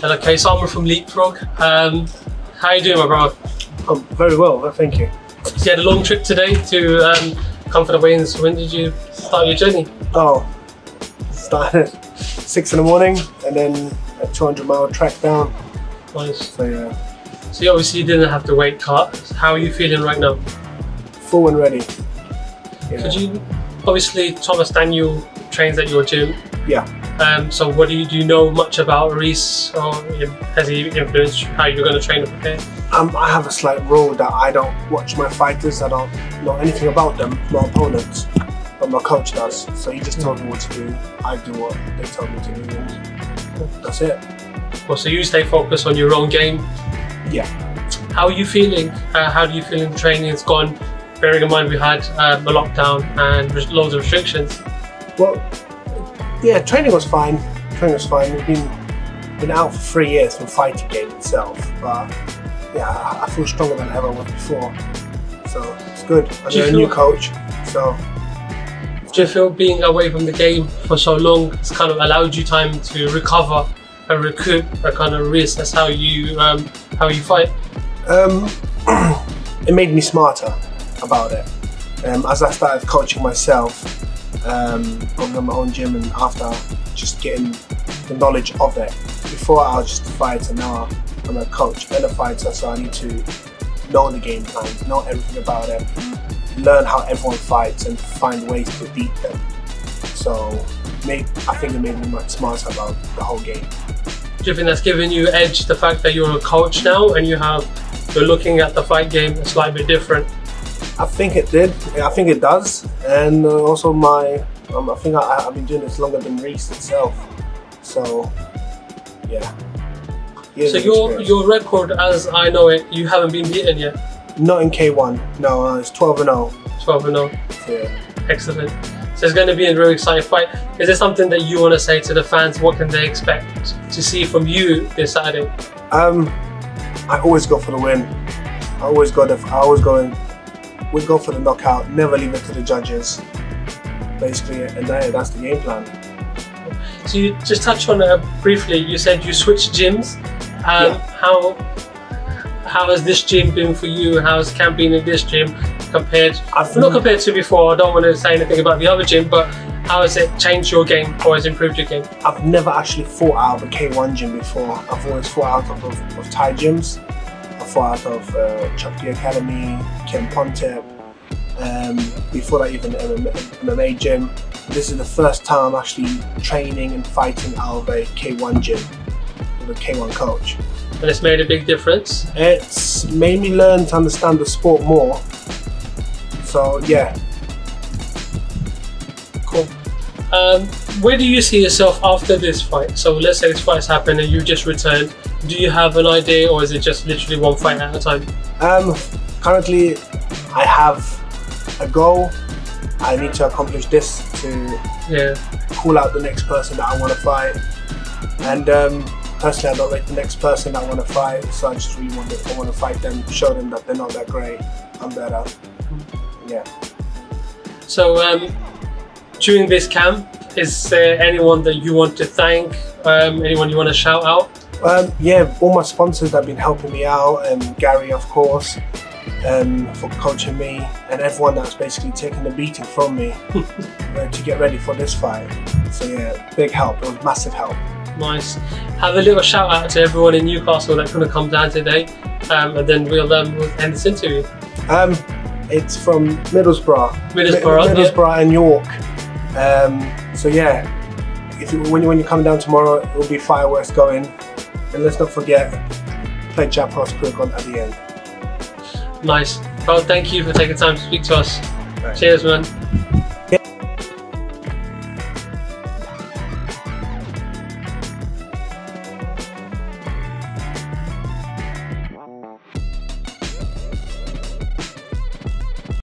Hello, okay, so I'm from Leapfrog. Um, how are you doing, my brother? Oh, very well, thank you. So you had a long trip today to um, come for the weigh-ins. When did you start your journey? Oh, started six in the morning and then a 200 mile track down. Nice. So yeah, So you obviously didn't have to wait cut. How are you feeling right now? full and ready. Yeah. Could you, obviously Thomas Daniel trains at your gym. Yeah. Um, so what do you, do you know much about Rhys or has he influenced how you're going to train and prepare? Um, I have a slight rule that I don't watch my fighters. I don't know anything about them, my opponents, but my coach does. So he just told me what to do. I do what they told me to do, and that's it. Well, so you stay focused on your own game. Yeah. How are you feeling? Uh, how do you feel in training? It's gone. Bearing in mind we had um, a lockdown and loads of restrictions. Well, yeah, training was fine. Training was fine. We've been been out for three years from fighting game itself, but yeah, I- feel stronger than I ever was before. So it's good. I got a new coach, so Do you feel being away from the game for so long has kind of allowed you time to recover and recoup and kind of reassess how you um, how you fight? um, it made me smarter about it. Um, as I started coaching myself, um, opening my own gym, and after just getting the knowledge of it. Before I was just a fighter, now I'm a coach and a fighter, so I need to know the game plans, know everything about it, learn how everyone fights, and find ways to beat them. So, I think it made me much smarter about the whole game. Do you think that's given you edge the fact that you're a coach now and you have you're looking at the fight game a slightly different? I think it did. I think it does, and uh, also my. Um, I think I, I've been doing this longer than Rhys itself. So, yeah. Years So your experience. your record, as I know it, you haven't been beaten yet. not in K1. No, uh, it's 12 and 0. 12 and 0. Yeah. Excellent. So it's going to be a very exciting fight. Is there something that you want to say to the fans? What can they expect to see from you this Saturday? Um, I always go for the win. I always go. The, I always go and we go for the knockout. Never leave it to the judges. Basically, and that, that's the game plan. So you just touched on it briefly. You said you switched gyms. Um, Yeah. How how has this gym been for you? How has camp been in this gym compared? I've Not compared to before. I don't want to say anything about the other gym, but how has it changed your game or has improved your game? I've never actually fought out of a K1 gym before. I've always fought out of, of, of Thai gyms. I fought out of uh, Academy, Ken Pontep, um, before that even MMA, gym. This is the first time I'm actually training and fighting out of a K1 gym with a K1 coach. And it's made a big difference. It's made me learn to understand the sport more. So yeah, Cool. Um, where do you see yourself after this fight? So let's say this fight's happened and you just returned. Do you have an idea, or is it just literally one fight at a time? Um, currently, I have a goal. I need to accomplish this to Yeah. call out the next person that I want to fight. And um, personally, I don't like the next person that I want to fight, so I just really want to, I want to fight them, show them that they're not that great. I'm better. Yeah. So um, during this camp, is there anyone that you want to thank? Um, anyone you want to shout out? Um, yeah, all my sponsors that have been helping me out, and Gary, of course, um, for coaching me, and everyone that's basically taken the beating from me uh, to get ready for this fight. So yeah, big help. It was massive help. Nice. Have a little shout out to everyone in Newcastle that's going to come down today, um, and then we'll, um, we'll end this interview. Um, it's from Middlesbrough, Middlesbrough, Mi- Middlesbrough and York. Um, so yeah, if you, when you when you come down tomorrow, it will be fireworks going, and let's not forget play Jap Hospital at the end. Nice. Well, thank you for taking time to speak to us. Thanks. Cheers, man.